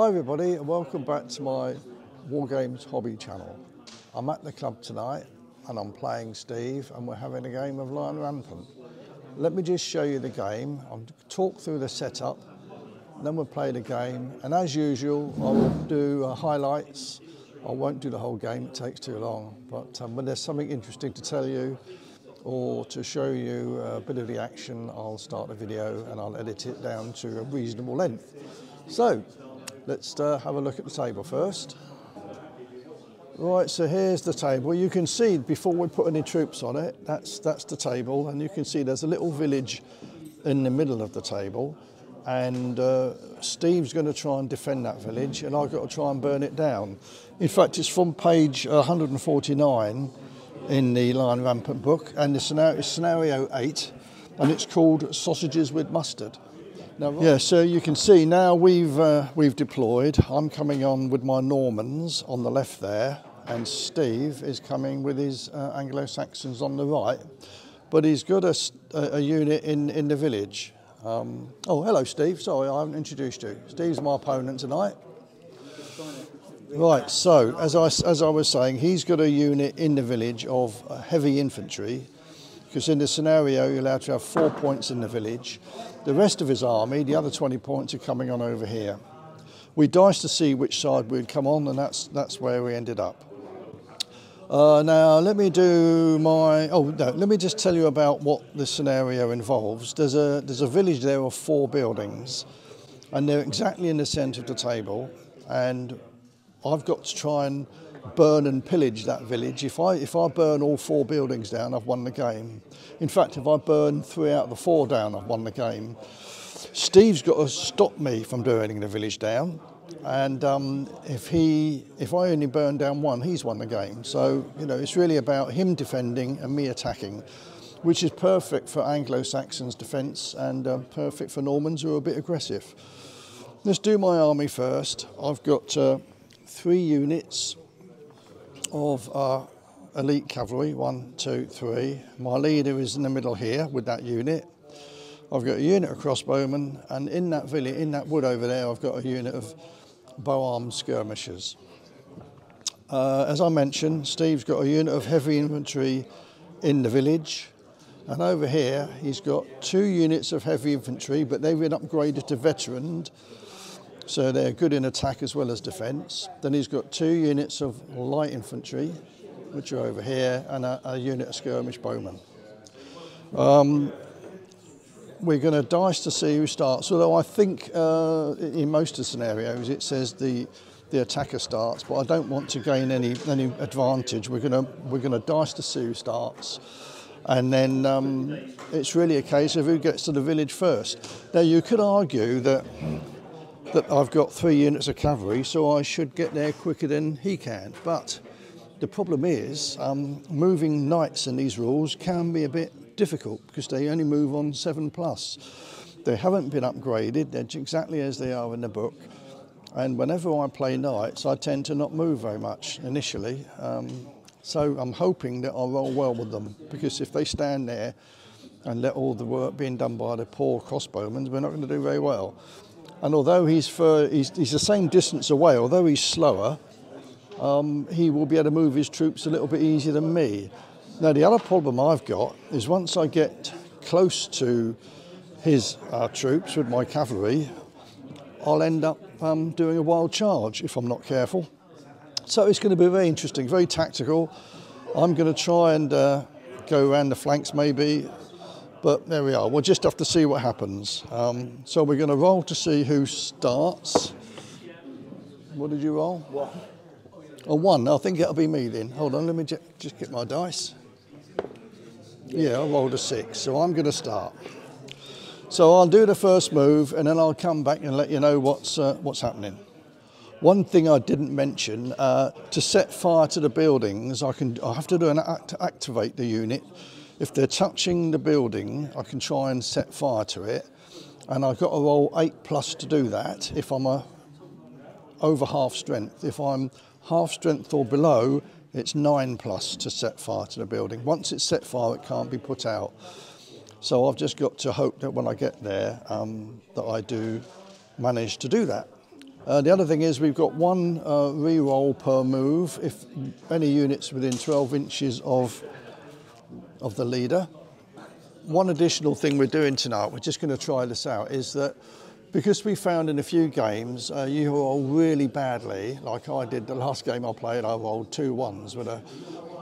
Hi everybody and welcome back to my Wargames hobby channel. I'm at the club tonight and I'm playing Steve and we're having a game of Lion Rampant. Let me just show you the game. I'll talk through the setup, then we'll play the game and as usual I will do uh, highlights. I won't do the whole game, it takes too long, but um, when there's something interesting to tell you or to show you a bit of the action, I'll start the video and I'll edit it down to a reasonable length. So, let's uh, have a look at the table first. Right, so here's the table. You can see before we put any troops on it, that's, that's the table, and you can see there's a little village in the middle of the table, and uh, Steve's going to try and defend that village, and I've got to try and burn it down. In fact, it's from page 149 in the Lion Rampant book, and it's scenario, scenario 8, and it's called Sausages with Mustard. Right. Yeah, so you can see now we've, uh, we've deployed. I'm coming on with my Normans on the left there, and Steve is coming with his uh, Anglo-Saxons on the right. But he's got a, a, a unit in, in the village. Um, oh, hello, Steve. Sorry, I haven't introduced you. Steve's my opponent tonight. Right, so as I, as I was saying, he's got a unit in the village of uh, heavy infantry, because in this scenario you're allowed to have four points in the village. The rest of his army, the other 20 points, are coming on over here. We diced to see which side we'd come on, and that's, that's where we ended up. Uh, now, let me do my, oh no, let me just tell you about what the scenario involves. There's a, there's a village there of four buildings, and they're exactly in the centre of the table, and I've got to try and burn and pillage that village. If I, if I burn all four buildings down, I've won the game. In fact, if I burn three out of the four down, I've won the game. Steve's got to stop me from burning the village down. And um, if he, if I only burn down one, he's won the game. So you know, it's really about him defending and me attacking, which is perfect for Anglo-Saxons' defence and uh, perfect for Normans who are a bit aggressive. Let's do my army first. I've got uh, three units of uh, elite cavalry, one, two, three. My leader is in the middle here with that unit. I've got a unit of crossbowmen, and in that village, in that wood over there, I've got a unit of bow-armed skirmishers. Uh, as I mentioned, Steve's got a unit of heavy infantry in the village, and over here he's got two units of heavy infantry, but they've been upgraded to veteran so they're good in attack as well as defence. Then he's got two units of light infantry, which are over here, and a, a unit of skirmish bowmen. Um, we're going to dice to see who starts, although I think uh, in most of the scenarios it says the the attacker starts, but I don't want to gain any any advantage. We're going to we're going to dice to see who starts, and then um, it's really a case of who gets to the village first. Now you could argue that that I've got three units of cavalry, so I should get there quicker than he can. But the problem is, um, moving knights in these rules can be a bit difficult because they only move on seven plus. They haven't been upgraded, they're exactly as they are in the book. And whenever I play knights, I tend to not move very much initially. Um, so I'm hoping that I'll roll well with them because if they stand there and let all the work being done by the poor crossbowmen, we're not going to do very well. And although he's, for, he's, he's the same distance away, although he's slower, um, he will be able to move his troops a little bit easier than me. Now, the other problem I've got is once I get close to his uh, troops with my cavalry, I'll end up um, doing a wild charge if I'm not careful. So it's going to be very interesting, very tactical. I'm going to try and uh, go around the flanks maybe, but there we are. We'll just have to see what happens. Um, so we're going to roll to see who starts. What did you roll? One. A one. I think it'll be me then. Hold on, let me just get my dice. Yeah, I rolled a six, so I'm going to start. So I'll do the first move, and then I'll come back and let you know what's uh, what's happening. One thing I didn't mention: uh, to set fire to the buildings, I can I have to do an act to activate the unit. If they're touching the building, I can try and set fire to it. And I've got to roll eight plus to do that if I'm a over half strength. If I'm half strength or below, it's nine plus to set fire to the building. Once it's set fire, it can't be put out. So I've just got to hope that when I get there, um, that I do manage to do that. Uh, the other thing is we've got one uh, re-roll per move if any units within 12 inches of, of the leader. One additional thing we're doing tonight, we're just going to try this out, is that because we found in a few games uh, you roll really badly, like I did the last game I played, I rolled two ones with a,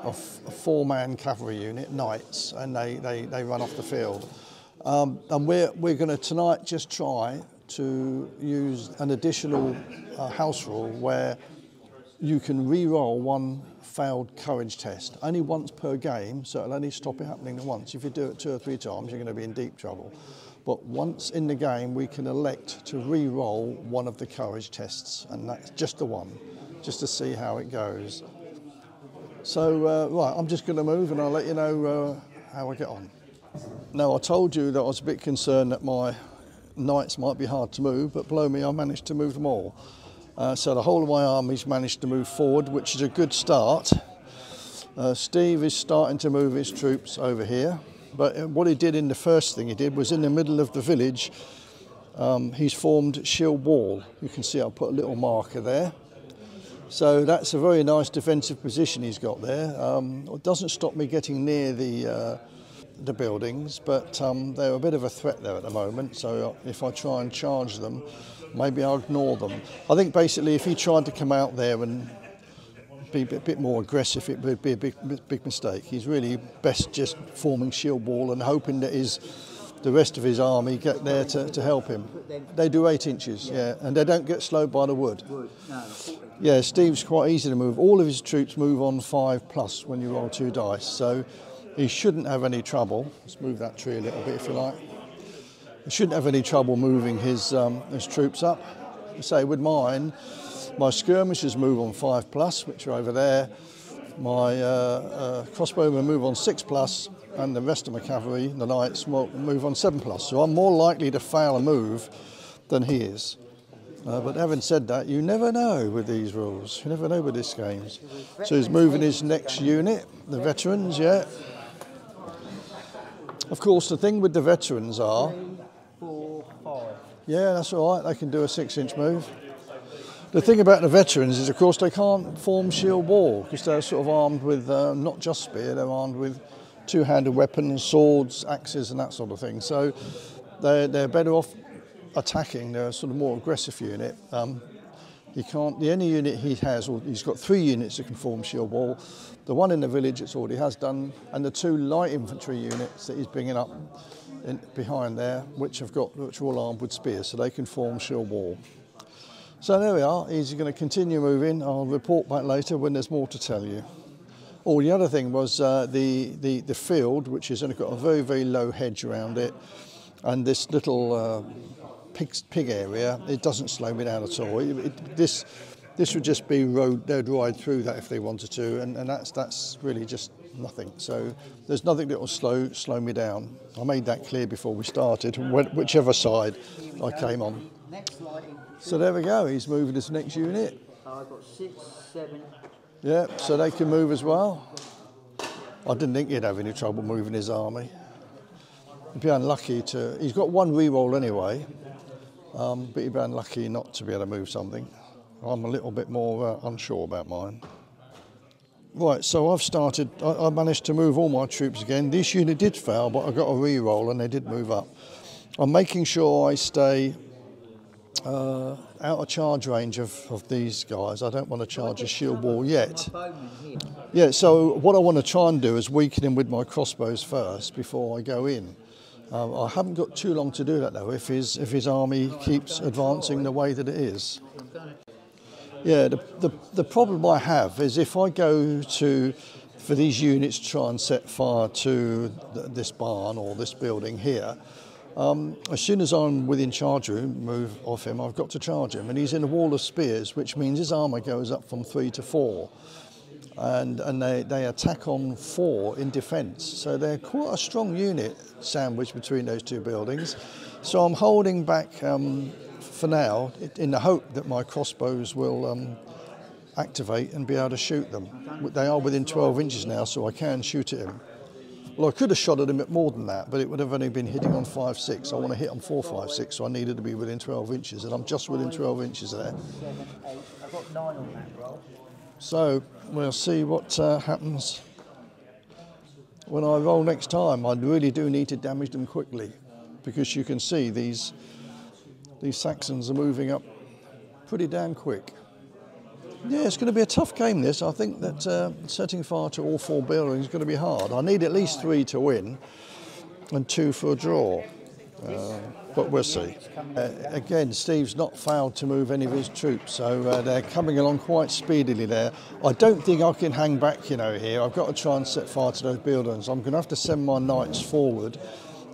a, four-man cavalry unit, knights, and they, they, they run off the field. Um, and we're, we're going to tonight just try to use an additional uh, house rule where you can re-roll one failed courage test. Only once per game so it'll only stop it happening once. If you do it two or three times you're going to be in deep trouble. But once in the game we can elect to re-roll one of the courage tests and that's just the one just to see how it goes. So uh, right I'm just going to move and I'll let you know uh, how I get on. Now I told you that I was a bit concerned that my knights might be hard to move, but below me I managed to move them all. Uh, so the whole of my army's managed to move forward, which is a good start. Uh, Steve is starting to move his troops over here, but uh, what he did in the first thing he did was in the middle of the village, um, he's formed shield wall. You can see I'll put a little marker there. So that's a very nice defensive position he's got there. Um, it doesn't stop me getting near the uh, the buildings, but um, they're a bit of a threat there at the moment. So if I try and charge them, maybe I'll ignore them. I think basically if he tried to come out there and be a bit more aggressive, it would be a big, big mistake. He's really best just forming shield wall and hoping that his the rest of his army get there to, to help him. They do eight inches, yeah, and they don't get slowed by the wood. Yeah, Steve's quite easy to move. All of his troops move on five plus when you roll two dice. So he shouldn't have any trouble. Let's move that tree a little bit if you like. He shouldn't have any trouble moving his, um, his troops up. Say with mine, my skirmishers move on five plus, which are over there. My uh, uh, crossbowmen move on six plus, and the rest of my cavalry, the knights, move on seven plus. So I'm more likely to fail a move than he is. Uh, but having said that, you never know with these rules. You never know with these games. So he's moving his next unit, the veterans, yeah. Of course, the thing with the veterans are. Yeah, that's all right. They can do a six-inch move. The thing about the veterans is, of course, they can't form shield wall because they're sort of armed with uh, not just spear, they're armed with two-handed weapons, swords, axes, and that sort of thing. So they're, they're better off attacking. They're a sort of more aggressive unit. Um, he can't. The only unit he has, or he's got three units that can form shield wall. The one in the village, it's already has done, and the two light infantry units that he's bringing up in, behind there, which have got, which are all armed with spears, so they can form shield wall. So there we are. He's going to continue moving. I'll report back later when there's more to tell you. Oh, the other thing was uh, the, the the field, which has only got a very very low hedge around it, and this little. Uh, pig, pig area, it doesn't slow me down at all. It, it, this this would just be road they'd ride through that if they wanted to, and, and that's that's really just nothing. So there's nothing that will slow slow me down. I made that clear before we started, whichever side I came on. So there we go. He's moving his next unit. Yeah, so they can move as well. I didn't think he'd have any trouble moving his army. He'd be unlucky to. He's got one re-roll anyway, um, but you've been lucky not to be able to move something. I'm a little bit more uh, unsure about mine. Right, so I've started, I, I, managed to move all my troops again. This unit did fail, but I got a re-roll and they did move up. I'm making sure I stay uh, out of charge range of, of these guys. I don't want to charge a shield wall yet. Yeah, so what I want to try and do is weaken him with my crossbows first before I go in. Um, I haven't got too long to do that though. If his if his army keeps advancing the way that it is. Yeah, the, the, the problem I have is if I go to for these units to try and set fire to th this barn or this building here, um, as soon as I'm within charge room, move off him, I've got to charge him. And he's in a wall of spears, which means his armour goes up from three to four and, and they, they attack on four in defence. So they're quite a strong unit sandwiched between those two buildings. So I'm holding back um, for now in the hope that my crossbows will um, activate and be able to shoot them. They are within 12 inches now, so I can shoot at him. Well, I could have shot at him at more than that, but it would have only been hitting on 5.6. I want to hit on 4.56, so I needed to be within 12 inches, and I'm just within 12 inches there. I've got nine on that roll. So we'll see what uh, happens when I roll next time. I really do need to damage them quickly because you can see these these Saxons are moving up pretty damn quick. Yeah, it's going to be a tough game. This I think that uh, setting fire to all four buildings is going to be hard. I need at least three to win and two for a draw. Uh, but we'll see. Uh, again, Steve's not failed to move any of his troops, so uh, they're coming along quite speedily there. I don't think I can hang back, you know, here. I've got to try and set fire to those buildings. I'm going to have to send my knights forward,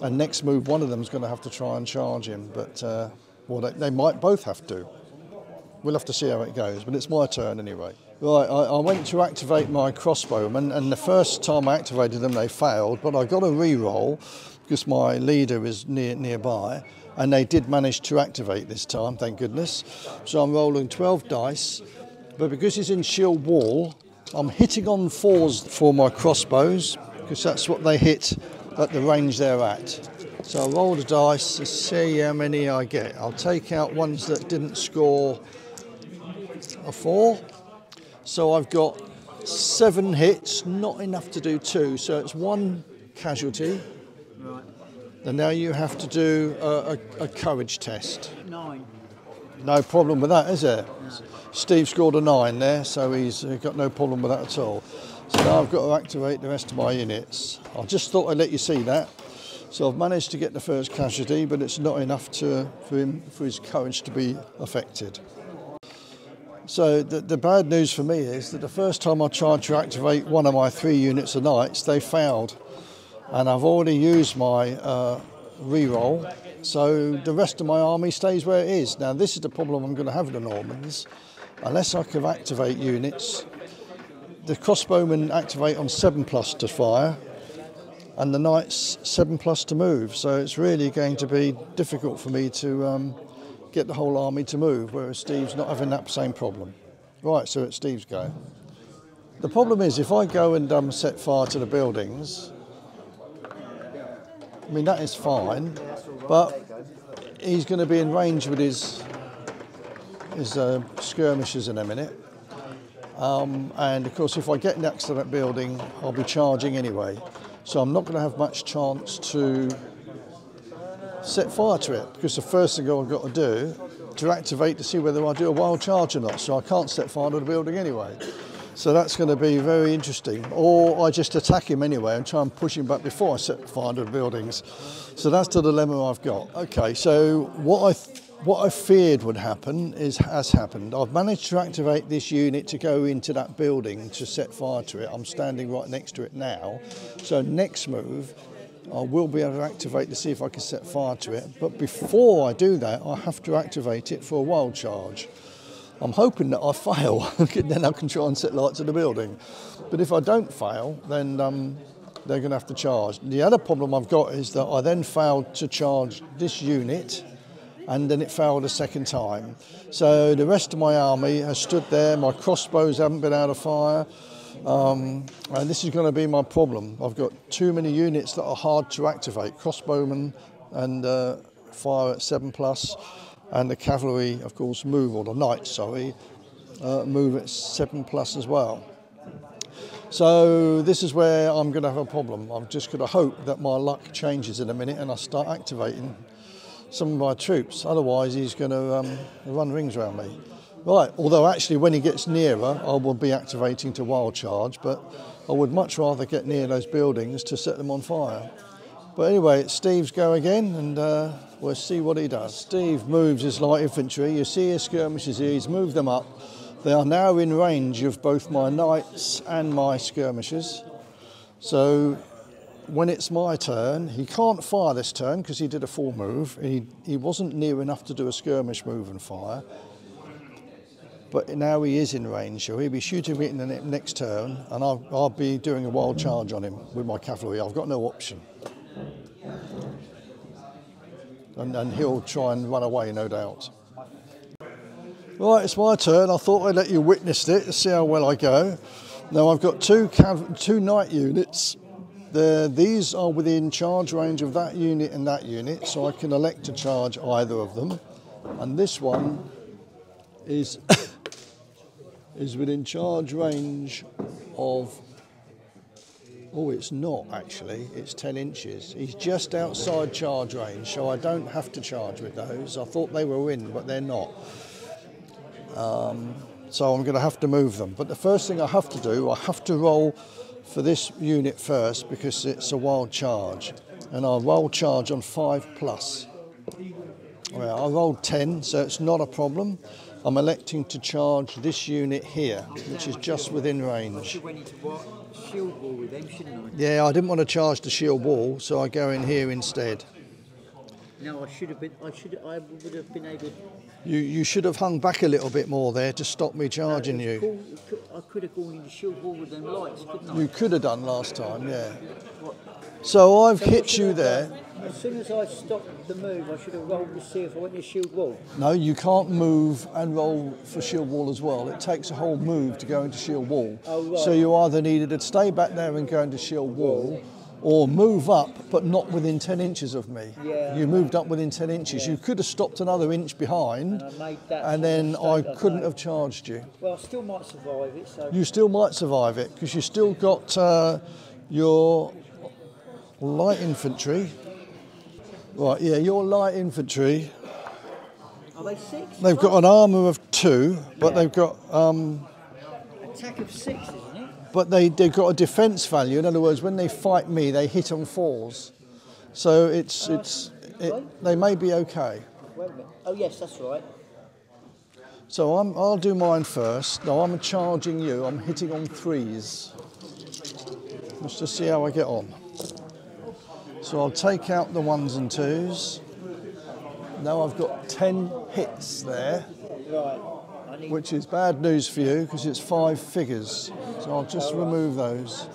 and next move, one of them's going to have to try and charge him. But uh, well, they, they might both have to. We'll have to see how it goes, but it's my turn anyway. Right, I, I went to activate my crossbowmen, and the first time I activated them, they failed, but I got a re-roll because my leader is near nearby, and they did manage to activate this time, thank goodness. So I'm rolling 12 dice, but because it's in shield wall, I'm hitting on fours for my crossbows because that's what they hit at the range they're at. So I roll the dice to see how many I get. I'll take out ones that didn't score a four. So I've got seven hits, not enough to do two. So it's one casualty. Right. And now you have to do a, a, a courage test. Nine. No problem with that, is there? Steve scored a nine there, so he's got no problem with that at all. So now I've got to activate the rest of my units. I just thought I'd let you see that. So I've managed to get the first casualty, but it's not enough to, for him for his courage to be affected. So the, the bad news for me is that the first time I tried to activate one of my three units of knights, they failed, and I've already used my uh, re-roll. So the rest of my army stays where it is. Now this is the problem I'm going to have with the Normans. Unless I can activate units, the crossbowmen activate on seven plus to fire, and the knights seven plus to move. So it's really going to be difficult for me to um, get the whole army to move, whereas Steve's not having that same problem. Right, so it's Steve's go. The problem is if I go and um, set fire to the buildings, I mean that is fine, but he's going to be in range with his his uh, skirmishers in a minute. Um, and of course, if I get next to that building, I'll be charging anyway. So I'm not going to have much chance to set fire to it because the first thing I've got to do to activate to see whether I do a wild charge or not. So I can't set fire to the building anyway. So that's going to be very interesting. Or I just attack him anyway and try and push him back before I set fire to the buildings. So that's the dilemma I've got. Okay, so what I what I feared would happen is has happened. I've managed to activate this unit to go into that building to set fire to it. I'm standing right next to it now. So next move, I will be able to activate to see if I can set fire to it. But before I do that, I have to activate it for a wild charge. I'm hoping that I fail, then I can try and set light to the building. But if I don't fail, then um, they're going to have to charge. The other problem I've got is that I then failed to charge this unit and then it failed a second time. So the rest of my army has stood there, my crossbows haven't been out of fire, um, and this is going to be my problem. I've got too many units that are hard to activate, crossbowmen and uh, fire at 7 plus, and the cavalry, of course, move, or the knights, sorry, uh, move at 7 plus as well. So this is where I'm going to have a problem. I'm just going to hope that my luck changes in a minute and I start activating some of my troops. Otherwise, he's going to um, run rings around me. Right, although actually when he gets nearer, I will be activating to wild charge, but I would much rather get near those buildings to set them on fire. But anyway, Steve's go again, and uh, we'll see what he does. Steve moves his light infantry. You see his skirmishers here, he's moved them up. They are now in range of both my knights and my skirmishers. So when it's my turn, he can't fire this turn because he did a full move. He, he wasn't near enough to do a skirmish move and fire. But now he is in range, so he'll be shooting me in the next turn, and I'll, I'll be doing a wild charge on him with my cavalry. I've got no option. And, and he'll try and run away, no doubt. Right, it's my turn. I thought I'd let you witness it to see how well I go. Now I've got two two knight units The, these are within charge range of that unit and that unit, so I can elect to charge either of them. And this one is is within charge range of. Oh, it's not actually. It's 10 inches. He's just outside charge range, so I don't have to charge with those. I thought they were in, but they're not. Um, so I'm going to have to move them. But the first thing I have to do, I have to roll for this unit first because it's a wild charge. And I'll roll charge on 5 plus. Well, I rolled 10, so it's not a problem. I'm electing to charge this unit here, which is just within range. Should went into what? Shield wall with them, shouldn't I? Yeah, I didn't want to charge the shield wall, so I go in here instead. No, I should have been. I should. I would have been able. You, you should have hung back a little bit more there to stop me charging you. cool, I could have gone into shield wall with them lights, couldn't I? You could have done last time, yeah. What? So I've So hit you there. As soon as I stopped the move, I should have rolled to see if I went to shield wall. No, you can't move and roll for shield wall as well. It takes a whole move to go into shield wall. Oh, right. So you either needed to stay back there and go into shield wall, or move up, but not within 10 inches of me. Yeah. You moved up within 10 inches. You could have stopped another inch behind, And I and then I I couldn't know. have charged you. Well, I still might survive it. So You still might survive it because you still got uh, your light infantry. Right, yeah, your light infantry. are they six? They've got an armour of two, but Yeah. they've got um, attack of six, isn't it? but they they've got a defence value. In other words, when they fight me, they hit on fours. So it's it's it, they may be okay. Wait a minute. Oh yes, that's right. So I'm, I'll do mine first. No, I'm charging you. I'm hitting on threes. Let's just see how I get on. So I'll take out the ones and twos. Now I've got 10 hits there, which is bad news for you because it's five figures. So I'll just remove those.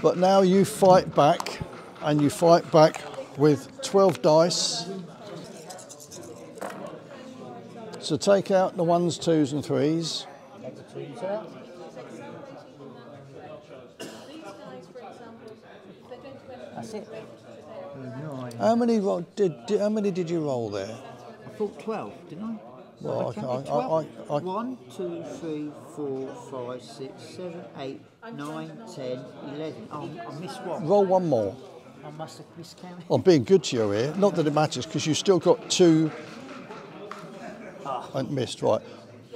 But now you fight back, and you fight back with 12 dice. So take out the ones, twos, and threes. Take the twos out. That's it. Nine. How many ro- did, did how many did you roll there? I thought 12, didn't I? Well, I counted can't- I- 12. I- I- One, two, three, four, five, six, seven, eight, nine, 10, 11. Oh, I missed one. Roll one more. I must have miscounted. I'm being good to you here. Not that it matters because you've still got two ah. and missed, right?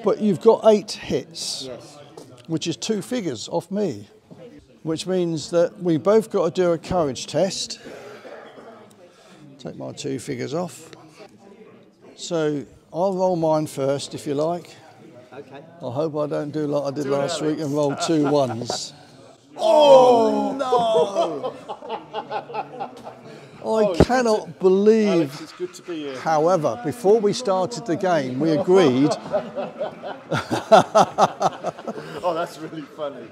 But you've got eight hits, Yes. which is two figures off me, which means that we both got to do a courage test. Take my two figures off. So I'll roll mine first, if you like. Okay. I hope I don't do like I did last week and roll two ones. Oh no! I oh, cannot believe. Alex, it's good to be here. However, before we started the game, we agreed. Oh, that's really funny.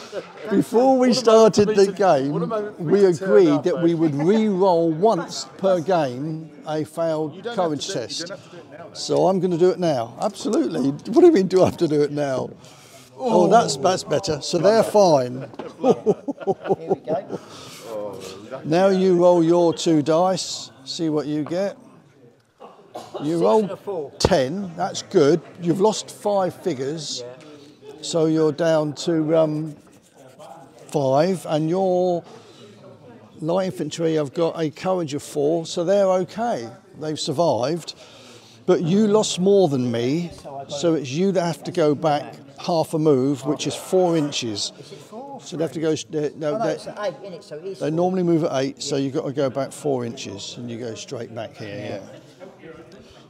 Before we started the to- game, what about for me we agreed up, that we would re-roll once per game a failed courage do, test. You don't have to do it now. So I'm going to do it now. Absolutely. What do you mean? Do I have to do it now? Oh, oh. that's that's better. So they're fine. Here we go. Now you roll your two dice. See what you get. You roll four. ten. That's good. You've lost five figures, so you're down to um, five, and your light infantry have got a courage of four, so they're okay. They've survived. But you lost more than me, so it's you that have to go back half a move, which is four inches. Is? So they have to go. they- No, Oh, no, they- it's eight, isn't it? So it is they four. normally move at eight, so you've got to go back four inches, and you go straight back here. Yeah.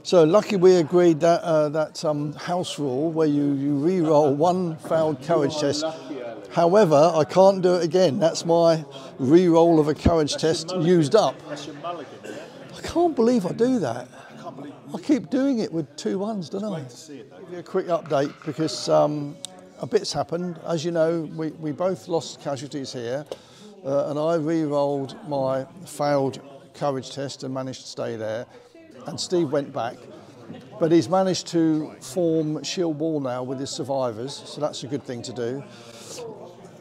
So lucky we agreed that uh, that um, house rule where you, you re-roll one failed courage test. However, I can't do it again. That's my re-roll of a courage test used up. That's your mulligan, yeah? I can't believe I do that. I I keep doing it with two ones, don't I? it. Give you a quick update because um, a bit's happened. As you know, we, we both lost casualties here, uh, and I re-rolled my failed courage test and managed to stay there. And Steve went back, but he's managed to form shield wall now with his survivors, so that's a good thing to do.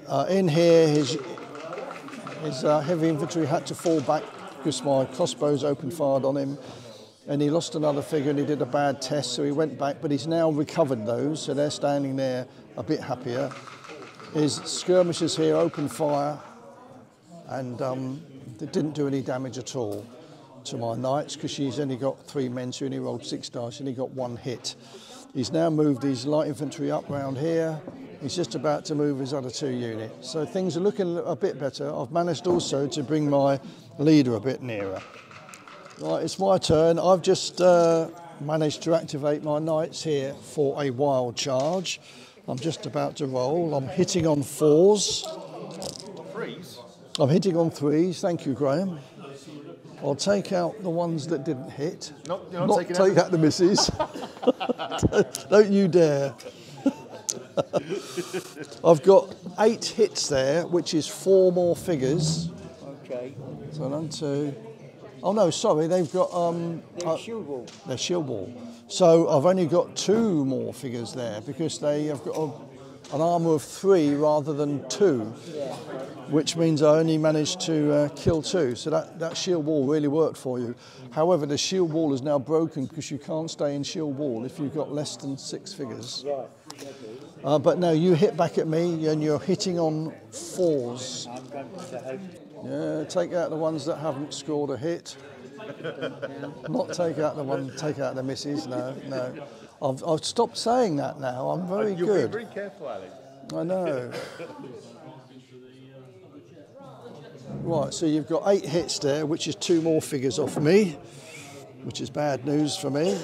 Uh, in here, his, his uh, heavy infantry had to fall back because my crossbows open fired on him, and he lost another figure and he did a bad test, so he went back, but he's now recovered those, so they're standing there a bit happier. His skirmishers here open fire, and um, they didn't do any damage at all to my knights because she's only got three men, so he only rolled six dice, only got one hit. He's now moved his light infantry up round here. He's just about to move his other two units. So things are looking a bit better. I've managed also to bring my leader a bit nearer. Right, it's my turn. I've just uh, managed to activate my knights here for a wild charge. I'm just about to roll. I'm hitting on fours. Freeze. I'm hitting on threes. Thank you, Graham. I'll take out the ones that didn't hit. Nope, you're not taking out take the- out the misses. Don't you dare. I've got eight hits there, which is four more figures. Okay. So one, two. Oh no, sorry, they've got um, Then uh, shield wall. their shield wall. So I've only got two more figures there because they have got a, an armour of three rather than two, Yeah. which means I only managed to uh, kill two. So that, that shield wall really worked for you. However, the shield wall is now broken because you can't stay in shield wall if you've got less than six figures. Right. Uh, but no, you hit back at me and you're hitting on fours. I'm going to hope. Yeah, take out the ones that haven't scored a hit. Not take out the one, take out the misses. No, no. I've, I've stopped saying that now. I'm very You're good. being very careful, Alex. I know. Right, so you've got eight hits there, which is two more figures off me, which is bad news for me.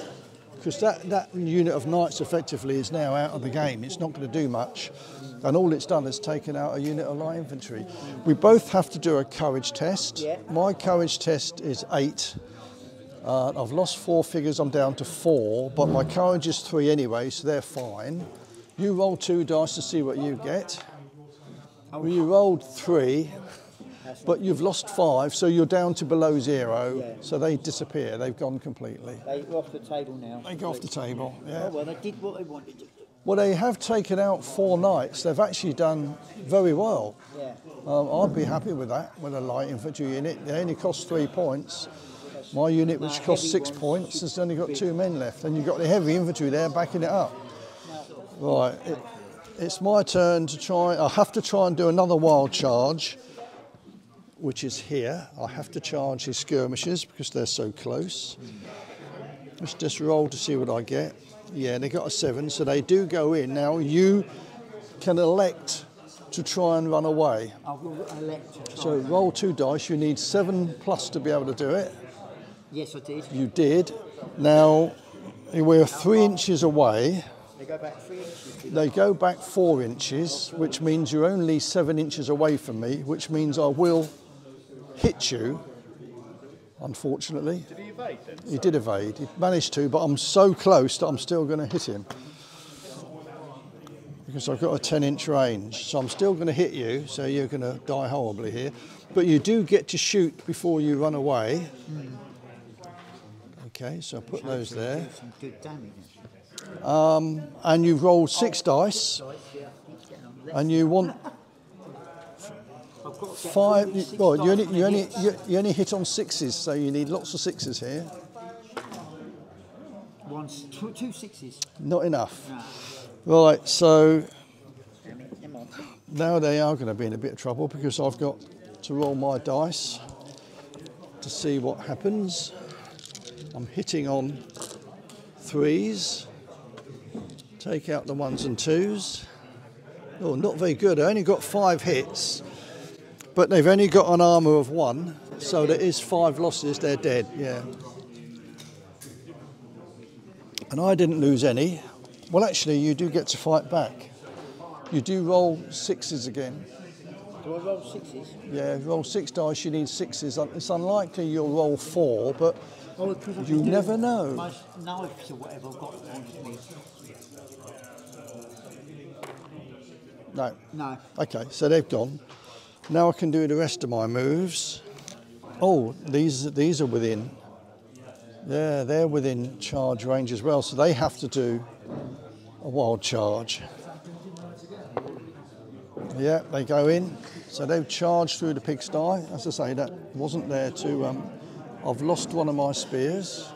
Because that, that unit of knights effectively is now out of the game. It's not going to do much. And all it's done is taken out a unit of light infantry. We both have to do a courage test. Yeah. My courage test is eight. Uh, I've lost four figures, I'm down to four, but my courage is three anyway, so they're fine. You roll two dice to see what you get. Well, you rolled three, but you've lost five, so you're down to below zero. Yeah. So they disappear, they've gone completely. They're off the table now. They go off the table, Oh, yeah. well, they did what they wanted to do. Well, they have taken out four knights. They've actually done very well. Yeah. Um, I'd be happy with that, with a light infantry unit. They only cost three points. My unit, which cost six points, has only got two men left. And you've got the heavy infantry there backing it up. Right, it, it's my turn to try. I have to try and do another wild charge, which is here. I have to charge his skirmishers because they're so close. Let's just roll to see what I get. Yeah, they got a seven, so they do go in. Now you can elect to try and run away. I will elect to try. So roll two dice. You need seven plus to be able to do it. yes, I did. You did. Now we're three inches away. They go back three inches. They go back four inches, which means you're only seven inches away from me, which means I will hit you. Unfortunately, Did he evade then? he did evade. He managed to, but I'm so close that I'm still going to hit him because I've got a 10 inch range. So I'm still going to hit you, so you're going to die horribly here. But you do get to shoot before you run away. Okay, so I put those there. Do some good damage. actually. And you've rolled six dice, Dice, yeah. He's getting on the left. and you want I've got to get five. three, Well, you only, you, only, you, you only hit on sixes, so you need lots of sixes here. One, two, two sixes. Not enough. No. Right, so Damn it. Come on. now they are going to be in a bit of trouble because I've got to roll my dice to see what happens. I'm hitting on threes. Take out the ones and twos. Oh, not very good. I only got five hits, but they've only got an armour of one, so there is five losses. They're dead. Yeah. And I didn't lose any. Well, actually, you do get to fight back. You do roll sixes again. Do I roll sixes? Yeah, roll six dice, you need sixes. It's unlikely you'll roll four, but Oh, You never know. My knives or whatever I've got on me. no. No. Okay, so they've gone. Now I can do the rest of my moves. Oh, these these are within. Yeah, they're within charge range as well, so they have to do a wild charge. Yeah, they go in. So they've charged through the pigsty. As I say, that wasn't there to. Um, I've lost one of my spears.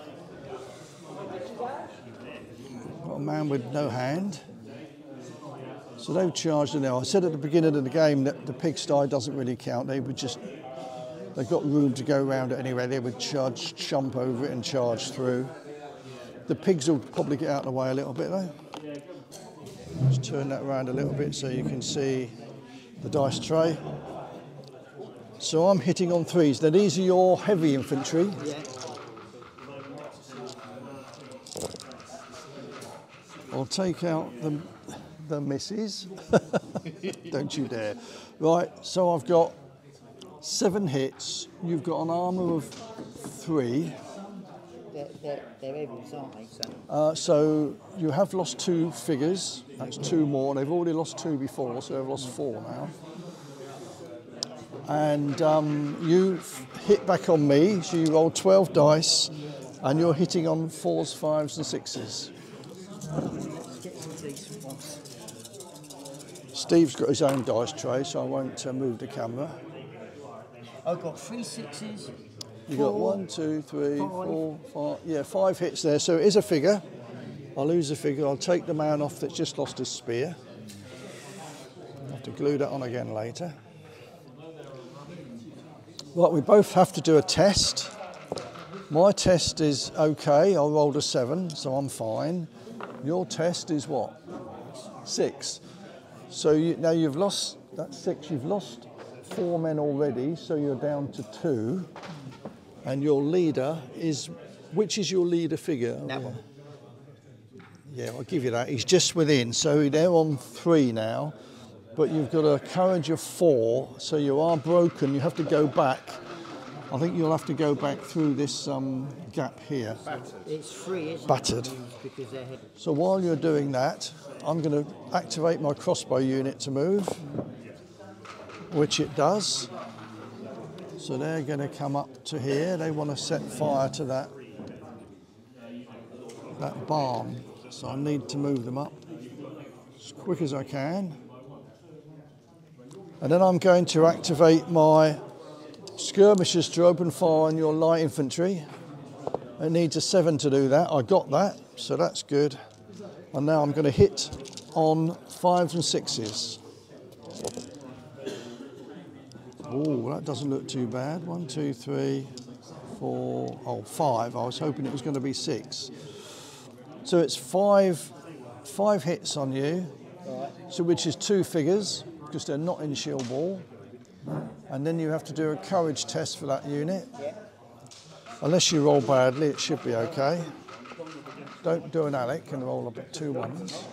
Got a man with no hand. So they've charged in there. I said at the beginning of the game that the pigsty doesn't really count. They would just, they've got room to go around it anyway. They would charge, jump over it and charge through. The pigs will probably get out of the way a little bit though. Just turn that around a little bit so you can see the dice tray. So I'm hitting on threes. Now these are your heavy infantry. Yeah. I'll take out the, the misses. Don't you dare. Right, so I've got seven hits. You've got an armour of three. They're, they're, they're evils, aren't they? So Uh, so you have lost two figures. That's two more. They've already lost two before, so they've lost four now. And um, you hit back on me, so you roll 12 dice, and you're hitting on fours, fives, and sixes. let's get some decent ones. Steve's got his own dice tray, so I won't uh, move the camera. I've got three sixes. You got one, two, three, five. four, five. Yeah, five hits there. So it is a figure. I'll lose a figure. I'll take the man off that's just lost his spear. I'll have to glue that on again later. Right, we both have to do a test. My test is okay. I rolled a seven, so I'm fine. Your test is what? Six. So you, now you've lost that's six. You've lost four men already, so you're down to two. And your leader is, which is your leader figure? That one. Yeah, I'll give you that. He's just within, so they're on three now. But you've got a courage of four, so you are broken. You have to go back. I think you'll have to go back through this um, gap here. It's free, isn't Battered. it? Because. So while you're doing that, I'm going to activate my crossbow unit to move, which it does. So they're going to come up to here. They want to set fire to that that barn. So I need to move them up as quick as I can. And then I'm going to activate my skirmishers to open fire on your light infantry. It needs a seven to do that. I got that, so that's good. And now I'm going to hit on fives and sixes. Oh, that doesn't look too bad. One, two, three, four, oh, five. I was hoping it was going to be six. So it's five, five hits on you. So which is two figures because they're not in shield wall. And then you have to do a courage test for that unit. Unless you roll badly, it should be okay. Don't do an Alec and roll up two ones.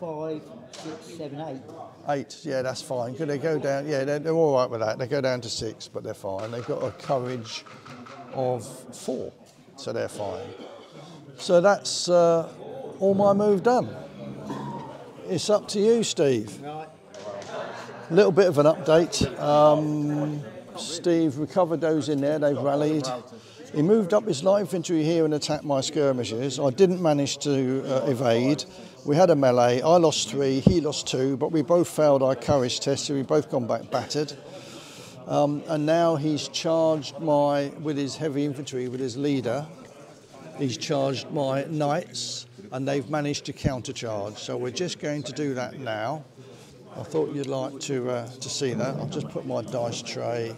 Five, six, seven, eight. Eight, yeah, that's fine. Could they go down? Yeah, they're, they're all right with that. They go down to six, but they're fine. They've got a courage of four, so they're fine. So that's uh, all my move done. It's up to you, Steve. Right. A little bit of an update. Um, Steve recovered those in there, they've rallied. He moved up his light infantry here and attacked my skirmishers. I didn't manage to uh, evade. We had a melee. I lost three, he lost two, but we both failed our courage test, so we both gone back battered. Um, and now he's charged my, with his heavy infantry, with his leader, he's charged my knights, and they've managed to countercharge. So we're just going to do that now. I thought you'd like to uh, to see that. I'll just put my dice tray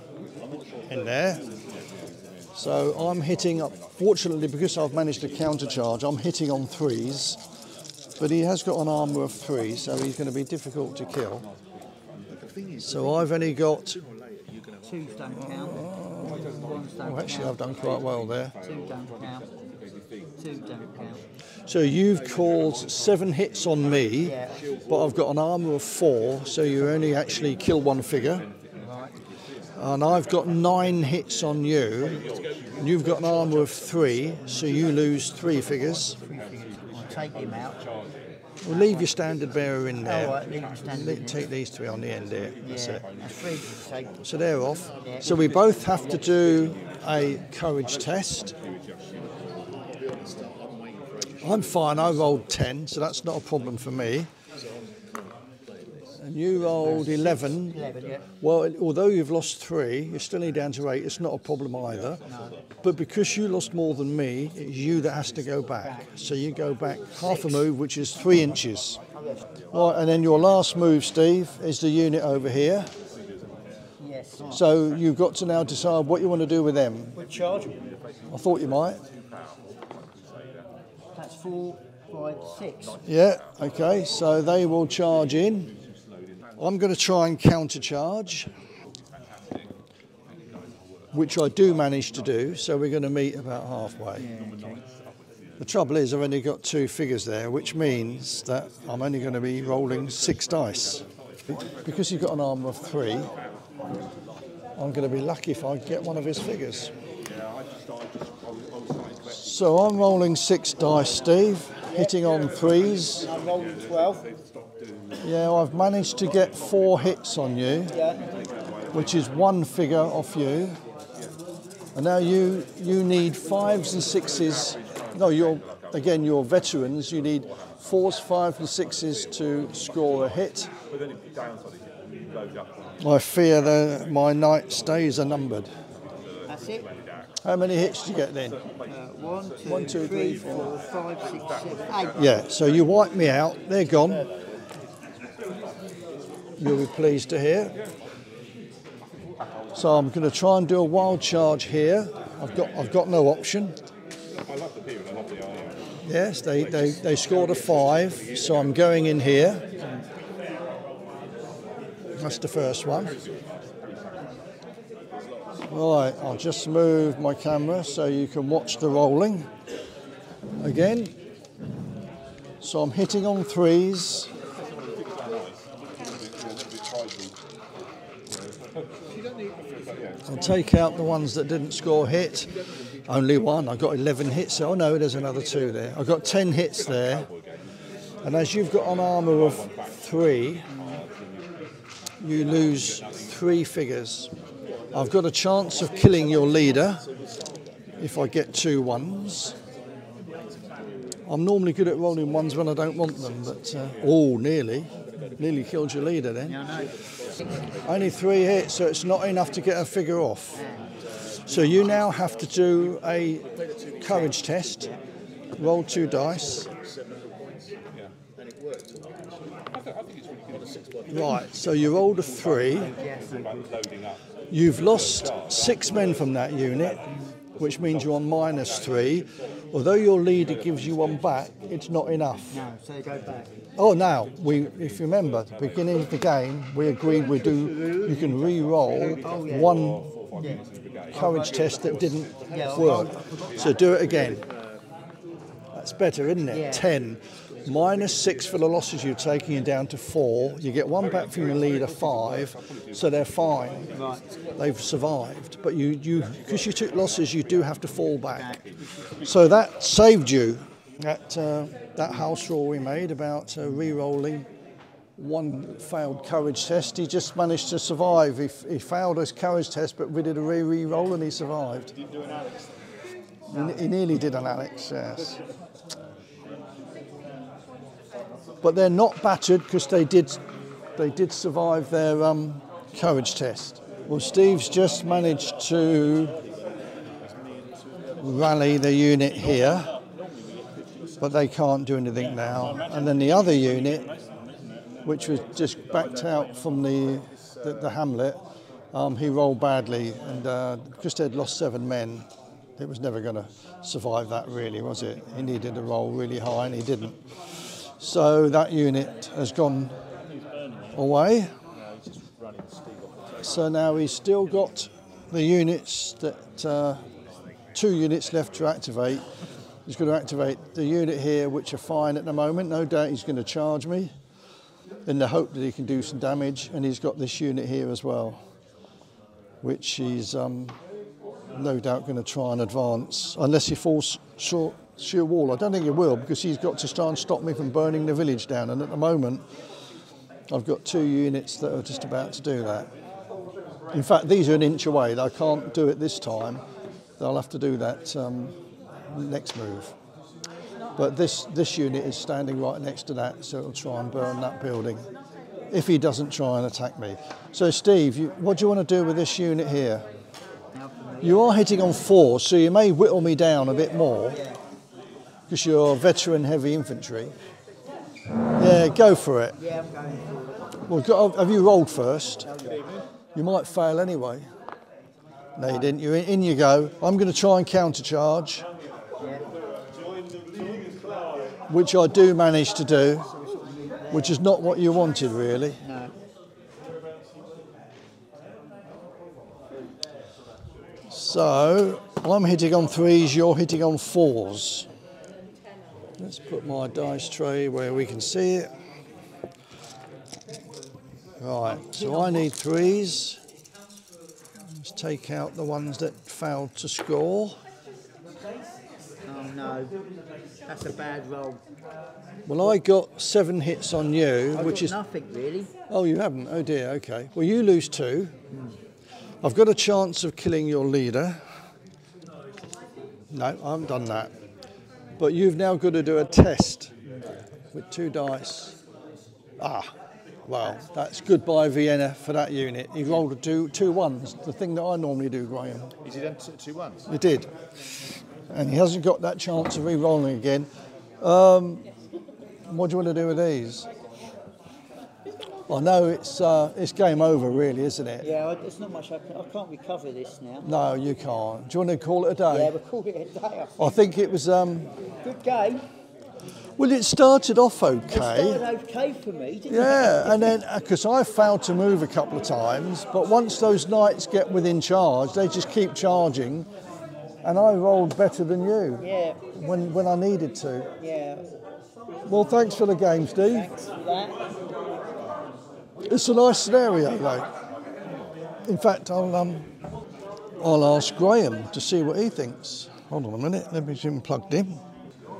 in there. So I'm hitting up. Fortunately, because I've managed to countercharge, I'm hitting on threes. But he has got an armour of three, so he's going to be difficult to kill. So I've only got. Twos don't count. Oh, actually, I've done quite well there. Two don't count. Two don't count. So you've caused seven hits on me, but I've got an armour of four, so you only actually kill one figure. And I've got nine hits on you. and You've got an armour of three, so you lose three figures. I'll take him out. We'll leave your standard bearer in there. All right, leave the standard Le-. Take these three on the end here. That's Yeah. it. That's three to take. So they're off. So we both have to do a courage test. I'm fine, I rolled 10, so that's not a problem for me. And you rolled 11. 11, yeah. Well, although you've lost three, you're still only down to eight. It's not a problem either. But because you lost more than me, it's you that has to go back. So you go back half a move, which is three inches. Right, and then your last move, Steve, is the unit over here. Yes. So you've got to now decide what you want to do with them. What charge? them. I thought you might. That's four, five, six. Yeah, okay, so they will charge in. I'm going to try and countercharge, which I do manage to do, so we're going to meet about halfway. The trouble is, I've only got two figures there, which means that I'm only going to be rolling six dice. Because you've got an armour of three, I'm going to be lucky if I get one of his figures. So I'm rolling six dice, Steve, hitting on threes. I'm rolling 12. Yeah, I've managed to get four hits on you, Yeah. which is one figure off you. And now you you need fives and sixes. No, you're again you're veterans. You need fours, fives, and sixes to score a hit. But then it downside is it loads up. I fear that my night stays are numbered. That's it. How many hits do you get then? Uh, one, two, One, two, three, three, four, five, six, seven, eight. Yeah, so you wipe me out. They're gone. You'll be pleased to hear. So I'm going to try and do a wild charge here. I've got I've got no option. Yes, they, they, they scored a five, so I'm going in here. That's the first one. Right, I'll just move my camera so you can watch the rolling again. So I'm hitting on threes. I'll take out the ones that didn't score hit. Only one. I got 11 hits. Oh no, there's another two there. I've got 10 hits there. And as you've got an armour of three, you lose three figures. I've got a chance of killing your leader if I get two ones. I'm normally good at rolling ones when I don't want them, but uh, oh, nearly, nearly killed your leader then. Only three hits, so it's not enough to get a figure off. So you now have to do a courage test. Roll two dice. Right, so you rolled a three. You've lost six men from that unit, which means you're on minus three. Although your leader gives you one back, it's not enough. No, so they go back. Oh, now we, if you remember, at the beginning of the game, we agreed we do. You can re-roll one courage test that didn't work. So do it again. That's better, isn't it? Ten minus six for the losses you're taking you down to four. You get one back from your leader, five. So they're fine. They've survived, but you, you, because you took losses, you do have to fall back. So that saved you. That uh, that house rule we made about uh, re-rolling one failed courage test. He just managed to survive. He, f- he failed his courage test, but we did a re re-roll and he survived. He, he nearly did an Alex, yes. But they're not battered because they did they did survive their um, courage test. Well, Steve's just managed to rally the unit here, but they can't do anything now. And then the other unit, which was just backed out from the the, the hamlet, um, he rolled badly, and uh, because they'd lost seven men, it was never going to survive that, really, was it? He needed to roll really high, and he didn't. So that unit has gone away. So now he's still got the units that uh, two units left to activate. He's going to activate the unit here, which are fine at the moment. No doubt he's going to charge me in the hope that he can do some damage. And he's got this unit here as well, which he's um, no doubt going to try and advance, unless he falls short sheer wall. I don't think he will because he's got to try and stop me from burning the village down. And at the moment, I've got two units that are just about to do that. In fact, these are an inch away. I can't do it this time they'll have to do that um, next move. But this, this unit is standing right next to that, so it'll try and burn that building if he doesn't try and attack me. So, Steve, you, what do you want to do with this unit here? Now for me, You are hitting on four, so you may whittle me down a bit more because you're veteran heavy infantry. Yeah, go for it. yeah, I'm going. Well, have you rolled first? You might fail anyway. No, you didn't. You in, in you go. I'm going to try and countercharge, Yeah. Which I do manage to do, which is not what you wanted really. No. So I'm hitting on threes, you're hitting on fours. Let's put my dice tray where we can see it. Right, so I need threes. Let's take out the ones that failed to score. No. That's a bad roll. Well, I got seven hits on you, I've which got is. nothing really. Oh, you haven't? Oh dear, okay. Well, you lose two. I've got a chance of killing your leader. No, I haven't done that. But you've now got to do a test with two dice. Ah, well, that's goodbye Vienna for that unit. He rolled a two, two ones, the thing that I normally do, Graham. Is he done two, two ones? He did. And he hasn't got that chance of re-rolling again. Um, what do you want to do with these? I know it's uh, it's game over, really, isn't it? Yeah, there's not much I can. I can't recover this now. No, you can't. Do you want to call it a day? Yeah, we'll call it a day. I think. I think it was. Um, Good game. well, it started off It okay. started okay for me, didn't it? Yeah, and then because I failed to move a couple of times, but once those knights get within charge, they just keep charging, and I rolled better than you Yeah, when when I needed to. yeah. Well, thanks for the game, Steve. Thanks for that. It's a nice scenario, though. In fact, I'll um, I'll ask Graham to see what he thinks. Hold on a minute, let me see him plugged in.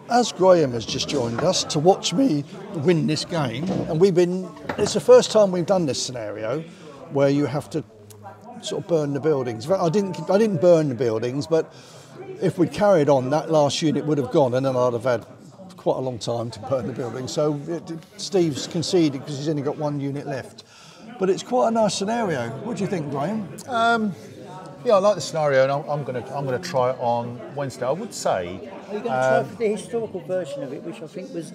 As Graham has just joined us to watch me win this game, and we've been, it's the first time we've done this scenario where you have to sort of burn the buildings. I didn't, I didn't burn the buildings, but if we'd carried on, that last unit would have gone, and then I'd have had quite a long time to burn the building. So it, Steve's conceded because he's only got one unit left. But it's quite a nice scenario. What do you think, Graham? Yeah, I like the scenario, and I'm, I'm going to I'm going to try it on Wednesday. I would say, Are you going to try for the historical version of it, which I think was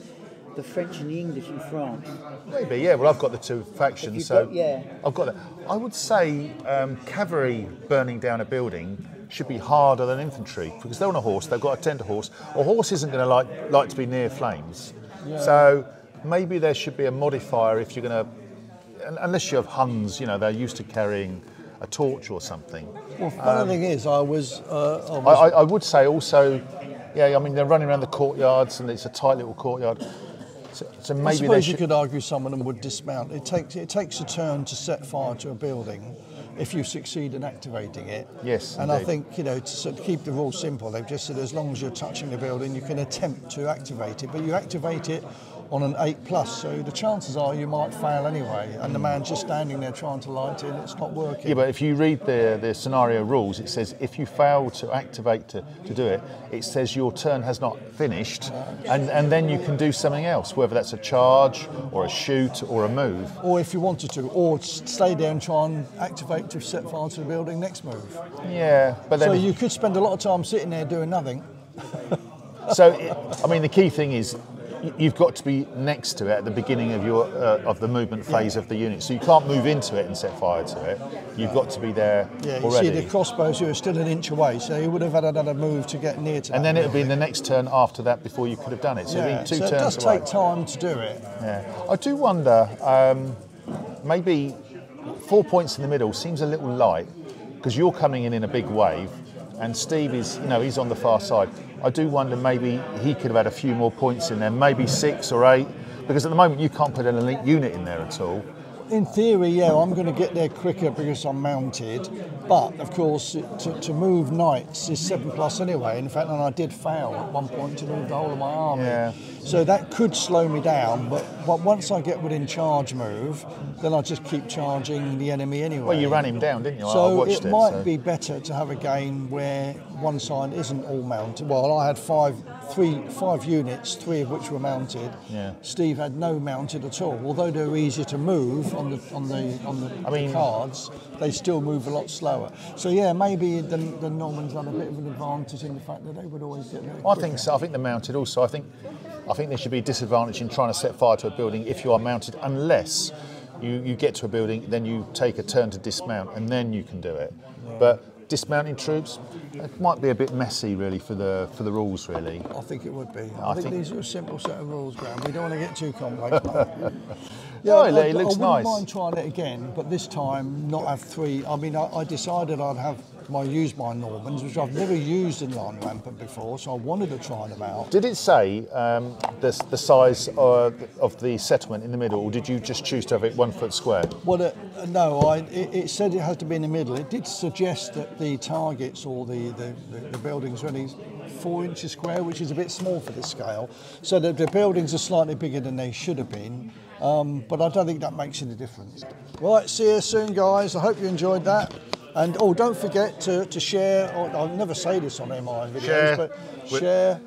the French and the English in France? maybe yeah. Well, I've got the two factions, so got- yeah. I've got that. I would say um, cavalry burning down a building should be harder than infantry because they're on a horse. They've got a tender horse. A horse isn't going to like like to be near flames. So maybe there should be a modifier if you're going to, unless you have Huns, you know, they're used to carrying a torch or something. Well, funny thing is, I was, uh, I I, was I, I would say also, yeah, I mean they're running around the courtyards and it's a tight little courtyard. So, so I maybe they suppose you could argue some of them would dismount. It takes it takes a turn to set fire to a building if you succeed in activating it. Yes, And I think you know to sort of keep the rules simple, they've just said as long as you're touching the building, you can attempt to activate it, but you activate it on an eight plus. So the chances are you might fail anyway, and the man's just standing there trying to light it, and it's not working. Yeah, but if you read the, the scenario rules, it says if you fail to activate to, to do it, it says your turn has not finished, and, and then you can do something else, whether that's a charge or a shoot or a move. or if you wanted to, or stay there and try and activate to set fire to the building next move. Yeah, but then So you could spend a lot of time sitting there doing nothing. So, it, I mean, the key thing is you've got to be next to it at the beginning of your uh, of the movement phase of the unit. So you can't move into it and set fire to it. You've got to be there Yeah, you already. see the crossbows, you were still an inch away, so you would have had another move to get near to and then it would be the next turn after that before you could have done it. So yeah, it'd be two so it turns does away. take time to do it. Yeah. I do wonder, um, maybe four points in the middle seems a little light because you're coming in in a big wave and Steve is, you know, he's on the far side. I do wonder maybe he could have had a few more points in there, maybe six or eight, because at the moment you can't put an elite unit in there at all. In theory, yeah, I'm going to get there quicker because I'm mounted. But of course, to, to move knights is seven plus anyway. In fact, and I did fail at one point to move the whole of my army. Yeah. So that could slow me down. But, but once I get within charge move, then I just keep charging the enemy anyway. Well, you ran him down, didn't you? So watched it it, might so- be better to have a game where one side isn't all mounted. Well, I had five, three, five units, three of which were mounted. Yeah. Steve had no mounted at all. Although they're easier to move on the on the on the I mean- cards, they still move a lot slower. So yeah, maybe the, the Normans had a bit of an advantage in the fact that they would always get there. I think so. I think the mounted also. I think I think there should be a disadvantage in trying to set fire to a building if you are mounted, unless you, you get to a building, then you take a turn to dismount, and then you can do it. But dismounting troops, it might be a bit messy, really, for the for the rules, really. I think it would be. I I, think, think- these are a simple set of rules, Graham. We don't want to get too complex. yeah, No, it- I, it looks I wouldn't nice. mind trying it again, but this time not have three. I mean, I, I decided I'd have my used my Normans, which I've never used in Lion Rampant before, so I wanted to try them out. Did it say um, the, the size uh, of the settlement in the middle, or did you just choose to have it one foot square? Well, uh, no, I, it, it said it had to be in the middle. It did suggest that the targets or the, the, the, the buildings are only four inches square, which is a bit small for this scale. So the, the buildings are slightly bigger than they should have been, um, but I don't think that makes any difference. Right, see you soon, guys. I hope you enjoyed that. And oh, don't forget to, to share. Or, I'll never say this on MI videos, Share. but share.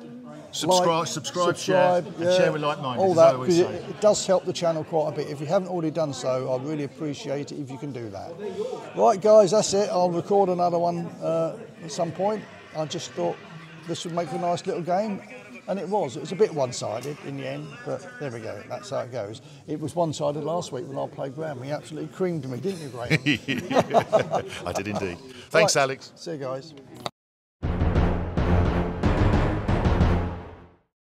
Subscribe- like, subscribe, share, and share with like-minded, All that, always 'cause say. it, it does help the channel quite a bit. If you haven't already done so, I'd really appreciate it if you can do that. Right, guys, that's it. I'll record another one uh, at some point. I just thought this would make a nice little game, and it was. It was a bit one-sided in the end, but there we go. That's how it goes. It was one-sided last week when I played Graham. He absolutely creamed me, didn't you, Graham? I did indeed. Thanks, Right, Alex. See you guys.